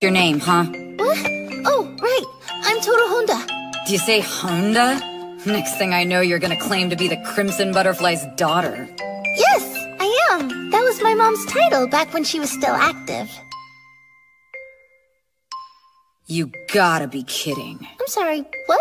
your name, huh? What? Oh, right. I'm Toto Honda. Do you say Honda? Next thing I know, you're gonna claim to be the Crimson Butterfly's daughter. Yes, I am. That was my mom's title back when she was still active. You gotta be kidding. I'm sorry, what?